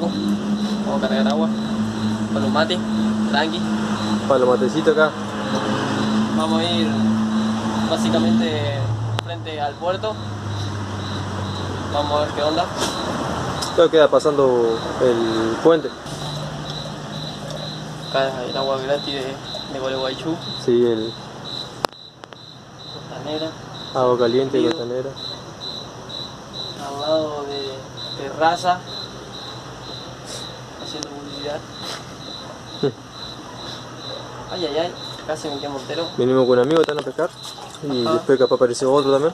Vamos a cargar agua. Con los mates, tranqui. Para los matecitos acá. Vamos a ir básicamente frente al puerto. Vamos a ver qué onda. Todo queda pasando el puente. Acá el agua gratis de, de Gualeguaychú, Sí, el costanera. agua caliente costanera. al lado de terraza ay ay ay casi me quedo mortero Vinimos con amigos están a pescar. Y Ajá. después capaz apareció otro también.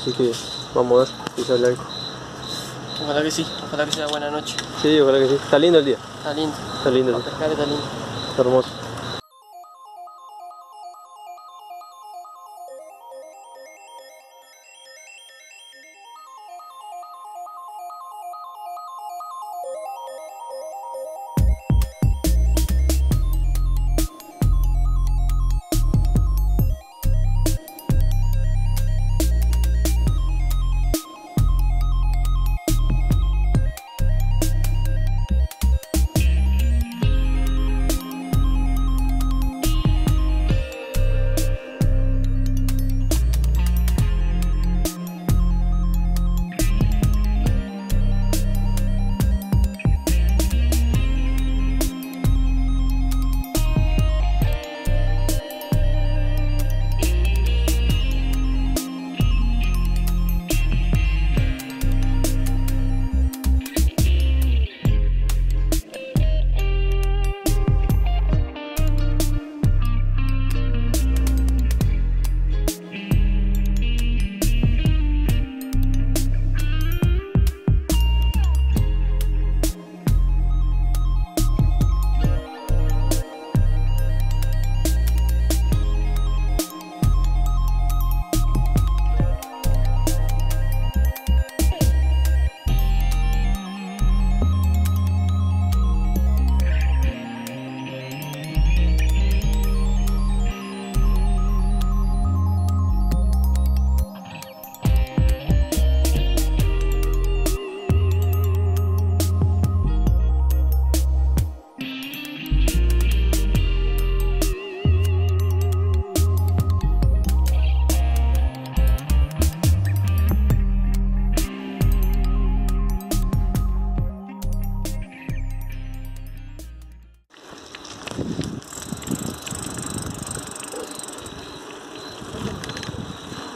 Así que vamos a ver si sale algo. ojalá que sí ojalá que sea buena noche Sí, ojalá que sí. Está lindo el día. está lindo Está lindo, para pescar está lindo está hermoso.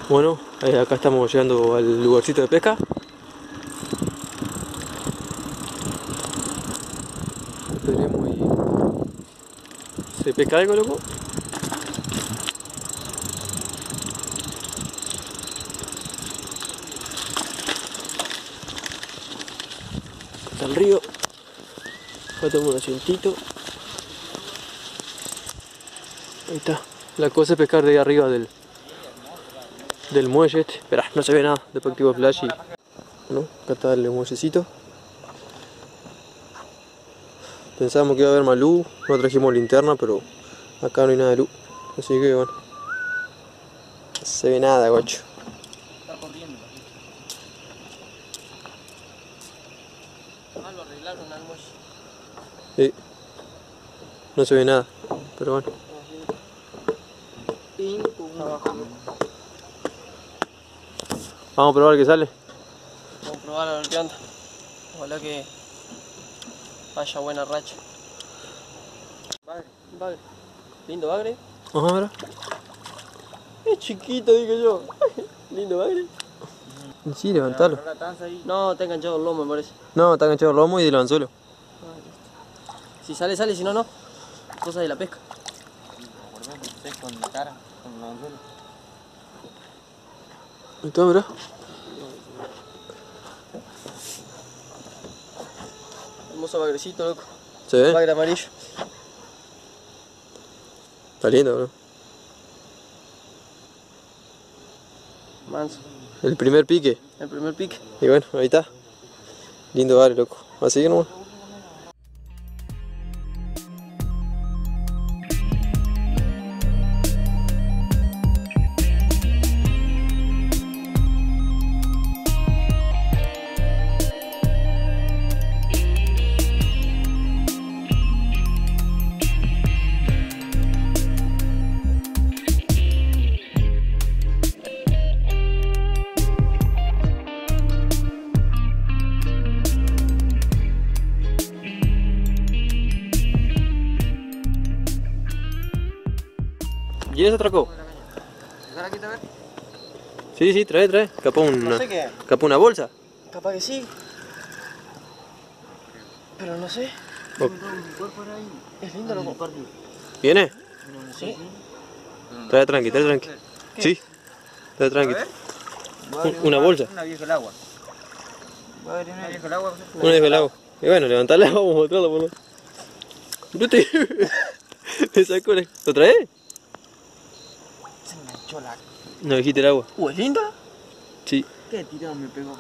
Bueno, eh, acá estamos llegando al lugarcito de pesca. Esperemos y... ¿Se pesca algo, loco? Está el río. Acá tengo un asientito. Ahí está. La cosa es pescar de arriba del, del muelle este. Espera, no se ve nada. Después activo flash y... Bueno, acá está el muellecito. Pensábamos que iba a haber más luz, no trajimos linterna, pero acá no hay nada de luz. Así que bueno. No se ve nada, muelle Sí. No se ve nada, pero bueno. Vamos a probar qué sale. Vamos a probar a ver qué onda. Ojalá que haya buena racha. Bagre, bagre. Lindo bagre. Ajá, mira. Es chiquito, dije yo. Lindo bagre. Sí, levantalo. No, está enganchado el lomo, me parece. No, está enganchado el lomo y del anzuelo. Si sale, sale, si no, no. Cosa de la pesca. Ahí está, mira. Hermoso bagrecito, loco. Se ve. Bagre amarillo. Está lindo, bro. Manso. El primer pique. El primer pique. Y bueno, ahí está. Lindo vale, loco. Así que nomás. ¿Quién se atracó? ¿Ahora aquí a ver? Sí, sí, trae, trae. Capó No una, sé qué. capó una bolsa. Capaz que sí. Pero no sé. Oh. Es lindo loco. ¿Viene? Sí. Trae tranqui, trae tranqui. Sí. Trae tranqui. Un- Una bolsa. Una vieja el agua. Una vieja el agua. Una vez el agua. Y bueno, levantarla y vamos a botarla por lo. Brute. Me sacó. ¿Lo traes? La. No dijiste el agua. Uh, es linda. Sí. ¿Qué tirón me pegó?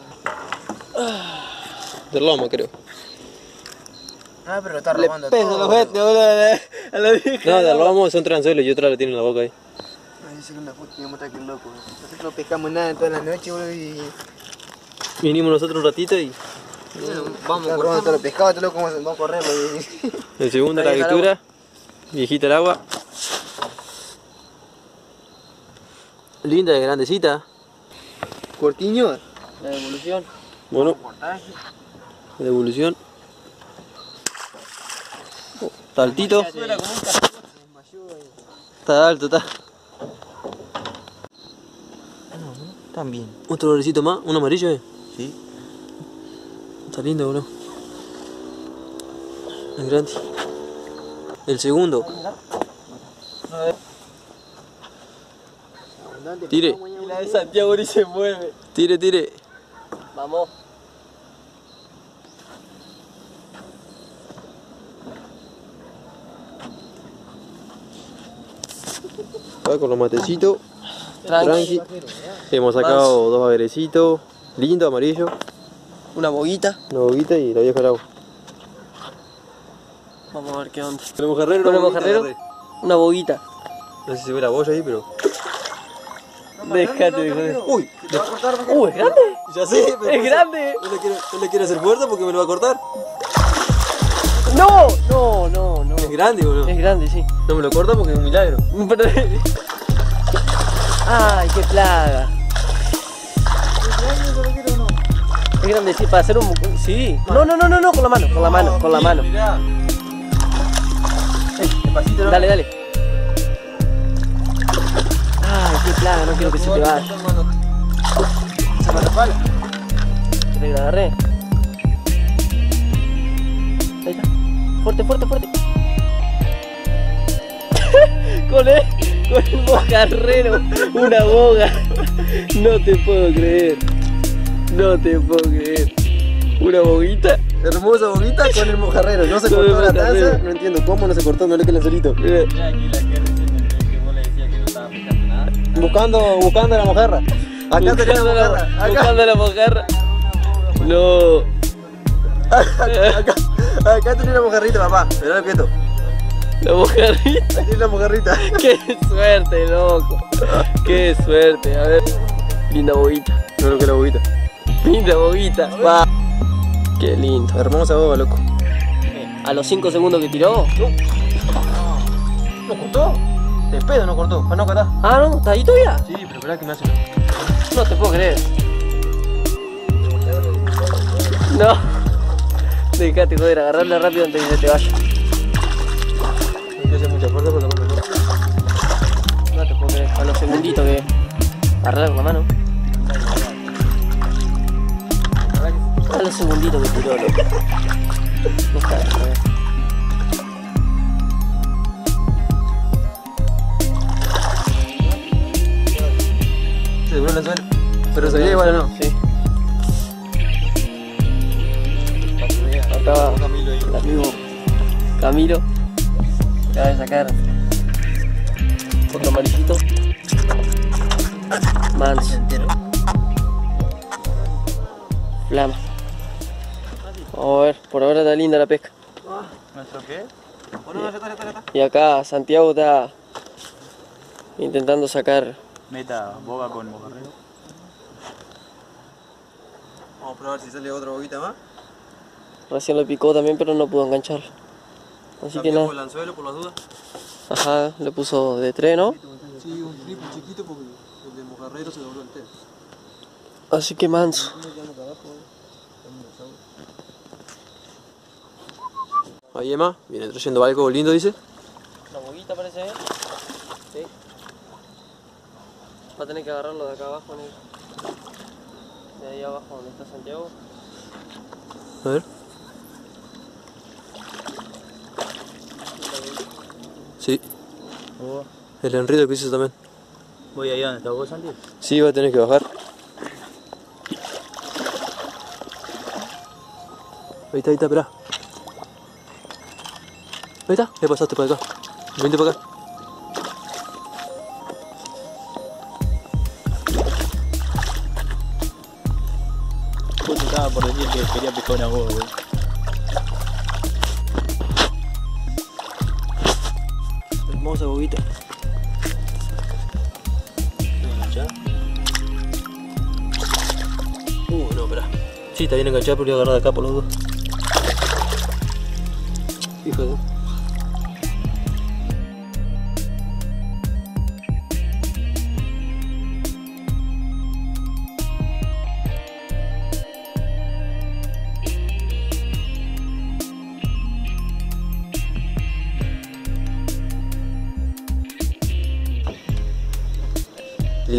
Del lomo, creo. Ah, pero está robando Pesa todo. los vete, boludo, a la, a vieja. No, del lomo son transuelos y otra la tiene en la boca ahí. Me dice que una foto y mostrar que loco. Nosotros no pescamos nada en toda la noche, boludo, y. Vinimos nosotros un ratito y Vamos a robando todos los pescados, todo loco, vamos a- vamos a correrlo. y- el segundo la Ahí está el lectura. Viejita el agua. Linda y grandecita. Cortiño. La devolución. Bueno, la devolución. Oh, Está altito. Está alto, está. También. Otro florecito más, un amarillo, eh. Sí. Está lindo, bro. Es grande. El segundo. Tire, Y la de Santiago ni se mueve. tire, tire. Vamos. Va con los matecitos. Tranqui. Tranqui. Hemos sacado dos averecitos. Lindo, amarillo. Una boguita. Una boguita y la vieja al agua. Vamos a ver qué onda. ¿Tenemos el mojarrero? Una boguita. No sé si se ve la boya ahí, pero. Déjate de joder. ¡Uy! Uh, es grande. Ya sé, pero. Es grande. No le, no quiero hacer fuerza porque me lo va a cortar. No, no, no, no. Es grande, boludo. Es grande, sí. No me lo corta porque es un milagro. Ay, qué plaga. Es grande, sí, para hacer un... Sí. No, no, no, no, no, con la mano, con la mano, con la mano. Ey, despacito, ¿no? Dale, dale. Ay, qué plaga, no quiero que se te vaya. Se me resbala. ¿Quieres que la agarré? Ahí está. Fuerte, fuerte, fuerte. con el, con el mojarrero, una boga. No te puedo creer. No te puedo creer. Una boguita. Hermosa boquita con el mojarrero. No se Con el cortó la taza. No entiendo cómo no se cortó, no le queda solito. Mira. Buscando, buscando la mojarra. Acá tenés la Buscando la, mojarra. Acá, buscando la mojarra. No. acá, acá tenés la mojarrita, papá. Mirá quieto. La mojarrita. Aquí tenés la mojarrita. Qué suerte, loco. Qué suerte. A ver. Linda boguita. No lo que la boquita. Linda boguita. Va. Qué lindo. Hermosa boba, loco. A los 5 segundos que tiró. ¿No cortó? De pedo no cortó. Ah, no, está. Ah, no, ¿está ahí todavía? Sí, pero esperá que me hace. No te puedo creer. No. Dejate joder, agarrarla rápido antes de que se te vaya. No mucha fuerza porque. No te puedo creer. A los segunditos que. Agarrarla con la mano. A los segunditos que tiró, loco. Dejate joder. Suelo. Pero se veía igual o no. Sí. Acá el amigo Camilo. Acaba de sacar otro amarillito. Manso. Flama. Vamos a ver, por ahora está linda la pesca. ¿Nuestro qué? Y acá Santiago está intentando sacar. Meta boga con mojarrero. Vamos a probar si sale otra boquita más. Recién lo picó también, pero no pudo enganchar. Así que nada. el anzuelo por las dudas. Ajá, le puso de tres, ¿no? Sí, un triple chiquito porque el de mojarrero se dobló entero. Así que manso. Ahí Emma, viene trayendo algo lindo, dice. La boguita parece, ¿eh? Sí. Va a tener que agarrarlo de acá abajo, negro. De ahí abajo donde está Santiago. A ver. Sí, Oh, el enredo que hizo también. voy ahí donde está vos, Santi. Sí, va a tener que bajar. Ahí está, ahí está, esperá. Ahí está, ya pasaste para acá. Vente para acá. Quería pescar una boba, güey. Hermosa bobita. enganchada? Uh, no, espera. Sí, está bien enganchado, pero voy a agarrar de acá por los dos. Fíjate. Linda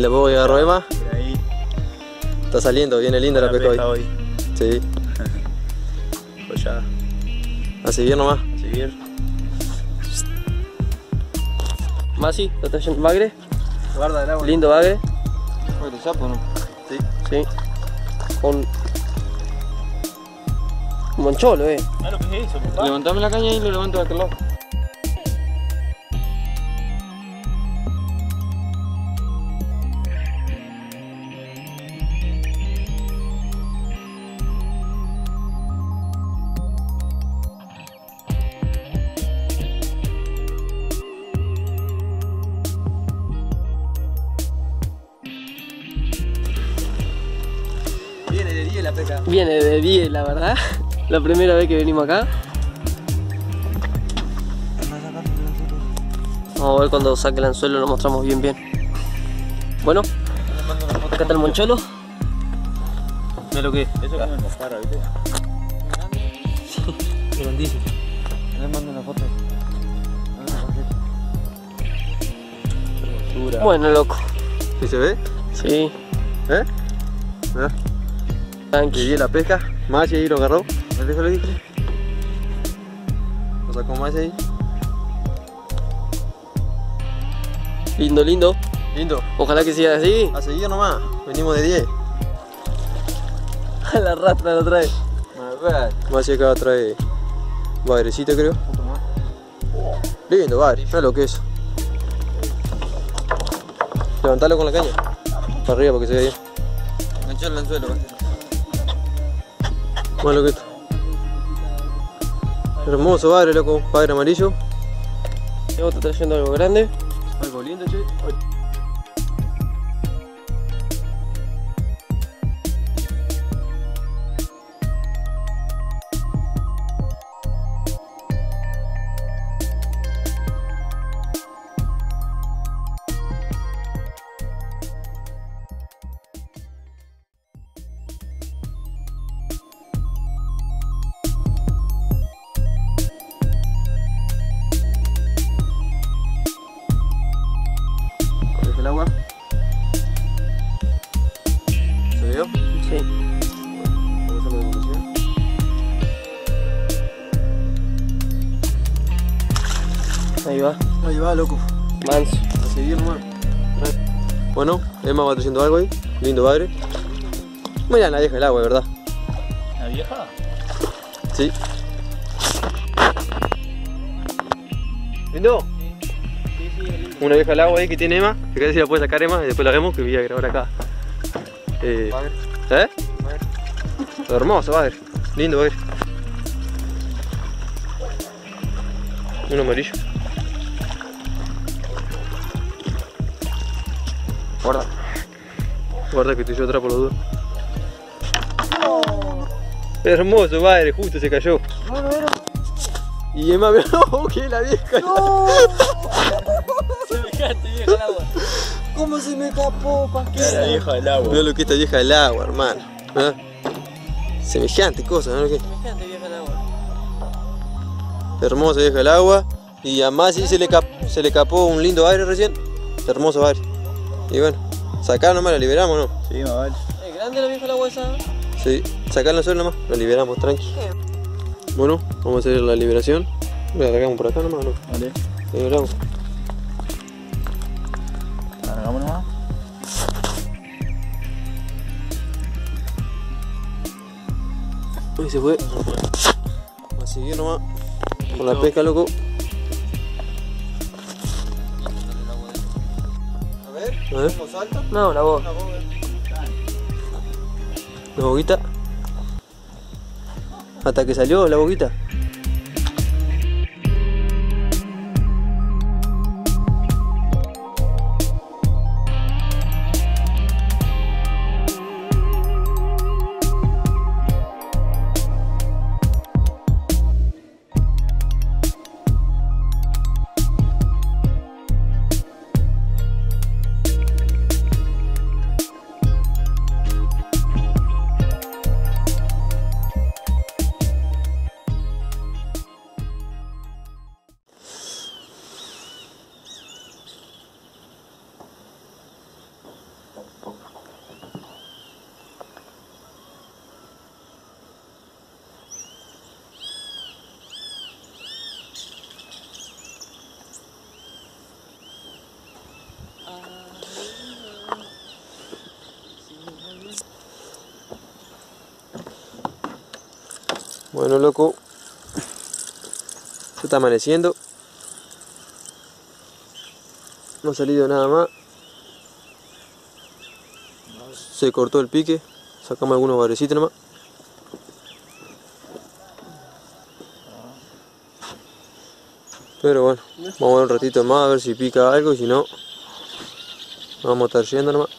que agarró Emma. Por ahí. Está saliendo, viene linda la pesca hoy. hoy. Sí, Pues ya, a seguir nomás. a seguir. Masi, ¿lo está yendo bagre? Guarda el agua. Lindo bagre. El sapo, ¿no? Sí. Sí. Con. Un moncholo, eh. Ah, lo que es eso, papá. Levantame la caña y lo levanto de aquel lado. De 10, la verdad. La primera vez que venimos acá. Vamos a ver cuando saque el anzuelo, lo mostramos bien bien. Bueno, acá está el moncholo. Mira lo que es. Eso como mojarra, ¿viste? Grandísimo. Le mando una foto. Bueno, loco. ¿Sí se ve? Sí, ¿Eh? De tranqui. 10 la pesca. Machi ahí lo agarró. ¿Me dejo lo dije? Lo sacó Machi ahí. Lindo, lindo. Lindo. Ojalá que siga así. A seguir nomás. Venimos de 10. A la rastra lo trae. Machi acá trae bagrecito creo. Lindo, bagre. Mira lo que es. Levantalo con la caña. Para arriba para que se vea bien. Enganchó el anzuelo. Más lo que esto. Hermoso bagre, loco. Bagre amarillo. Luego está trayendo algo grande. Algo lindo, che. Va. Loco. Manso. A seguir nomás. Bueno, Emma va trayendo algo ahí. Lindo bagre. Mira la deja el agua, de verdad. ¿La vieja? Sí. ¿Lindo? Una vieja al agua ahí que tiene Emma. Fíjate si la puede sacar Emma y después la vemos que voy a grabar acá. Eh, Bagre. ¿Eh? Hermoso, bagre. Lindo bagre. Un amarillo. Guarda. Guarda que estoy yo atrás por los dos. Hermoso, padre, justo se cayó. Y Emma me oh, que la vieja. Semejante vieja el agua. ¿Cómo se me escapó, La vieja del agua. Mira lo que esta vieja del agua, hermano. ¿Verdad? Semejante cosa, ¿no? ¿Qué? Semejante vieja el agua. Hermosa vieja del agua. Y a Masi se le, se le capó un lindo aire recién. Hermoso aire. Y bueno, Sacá nomás, la liberamos, ¿no? Sí, más vale. ¿Es grande la vieja la agua esa? Sí, sacarla solo nomás, la liberamos, tranqui. Bueno, vamos a hacer la liberación. La largamos por acá nomás, ¿no? Vale. La liberamos. Largamos nomás. Uy, se fue. Vamos a seguir nomás. Con la pesca, loco. ¿Cómo salta? No, la voz. la boquita. Hasta que salió la boquita. Bueno, loco. Se está amaneciendo. No ha salido nada más. Se cortó el pique. Sacamos algunos barecitos nomás. Pero bueno, vamos a ver un ratito más a ver si pica algo y si no, vamos a estar yendo nomás.